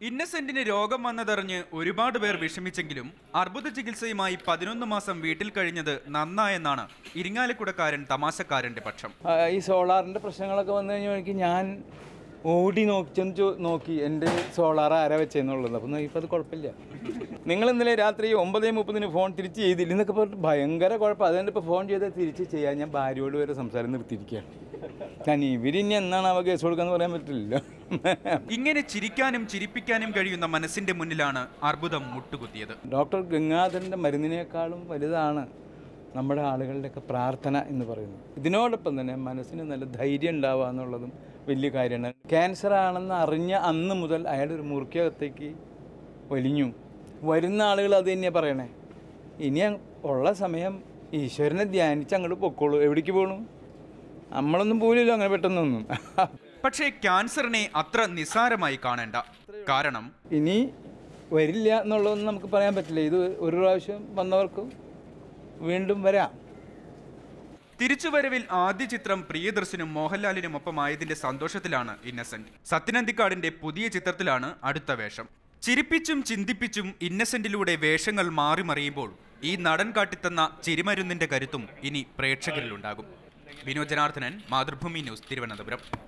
ഇന്നസെന്റിന് രോഗം വന്നതറിഞ്ഞ് ഒരുപാട് പേർ വിഷമിച്ചെങ്കിലും അർബുദ ചികിത്സയുമായി പതിനൊന്ന് മാസം വീട്ടിൽ കഴിഞ്ഞത് നന്നായെന്നാണ് ഇരിങ്ങാലക്കുടക്കാരൻ തമാശക്കാരന്റെ പക്ഷം. ഈ സോളാറിന്റെ പ്രശ്നങ്ങളൊക്കെ വന്നു കഴിഞ്ഞാൽ ഞാൻ ഓടി നോക്കി നോക്കി എന്റെ സോളാർ ആരാ വെച്ചെന്നുള്ളത്. അപ്പോൾ ഇപ്പം അത് കുഴപ്പമില്ല. നിങ്ങൾ ഇന്നലെ രാത്രി ഒമ്പതേ മുപ്പതിന് ഫോൺ തിരിച്ച് ചെയ്തില്ല. എന്നൊക്കെ പറഞ്ഞിട്ട് ഭയങ്കര കുഴപ്പം. അതുകൊണ്ട് ഇപ്പോൾ ഫോൺ ചെയ്താൽ തിരിച്ച് ചെയ്യാൻ ഞാൻ ഭാര്യയോട് വരെ സംസാരം നിർത്തിയിരിക്കുകയാണ്. ഞാൻ ഇവരിനി എന്നാണ് അവ കേസ് കൊടുക്കാന്ന് പറയാൻ പറ്റില്ല. ഇങ്ങനെ ചിരിക്കാനും ചിരിപ്പിക്കാനും കഴിയുന്ന മനസ്സിന്റെ മുന്നിലാണ് അർബുദം മുട്ടുകുത്തിയത്. ഡോക്ടർ ഗംഗാധരന്റെ മരുന്നിനേക്കാളും വലുതാണ് നമ്മുടെ ആളുകളുടെയൊക്കെ പ്രാർത്ഥന എന്ന് പറയുന്നത്. ഇതിനോടൊപ്പം തന്നെ മനസ്സിന് നല്ല ധൈര്യം ഉണ്ടാവുക എന്നുള്ളതും വലിയ കാര്യമാണ്. ക്യാൻസർ ആണെന്ന് അറിഞ്ഞ അന്ന് മുതൽ അയാൾ ഒരു മുറിക്കകത്തേക്ക് വലിഞ്ഞു. വരുന്ന ആളുകൾ അത് തന്നെയാണ് പറയണേ. ഇനി ഉള്ള സമയം ഈശ്വരനെ ധ്യാനിച്ച് അങ്ങോട്ട് പൊക്കോളൂ. എവിടേക്ക് പോകണു നമ്മളൊന്നും പോലില്ല അങ്ങനെ പെട്ടെന്നൊന്നും. പക്ഷേ ക്യാൻസറിനെ അത്ര നിസ്സാരമായി കാണേണ്ട. കാരണം ഇനി വരില്ല എന്നുള്ളതൊന്നും നമുക്ക് പറയാൻ പറ്റില്ല. ഇത് ഒരു പ്രാവശ്യം വന്നവർക്കും വീണ്ടും വരാം. തിരിച്ചുവരവിൽ ആദ്യ ചിത്രം പ്രിയദർശനും മോഹൻലാലിനും ഒപ്പമായതിന്റെ സന്തോഷത്തിലാണ് ഇന്നസെന്റ്. സത്യനന്ദിക്കാടിന്റെ പുതിയ ചിത്രത്തിലാണ് അടുത്ത വേഷം. ചിരിപ്പിച്ചും ചിന്തിപ്പിച്ചും ഇന്നസെന്റിലൂടെ വേഷങ്ങൾ മാറിമറിയുമ്പോൾ ഈ നടൻ കാട്ടിത്തന്ന ചിരിമരുന്നിന്റെ കരുത്തും ഇനി പ്രേക്ഷകരിലുണ്ടാകും. വിനോദ് മാതൃഭൂമി ന്യൂസ് തിരുവനന്തപുരം.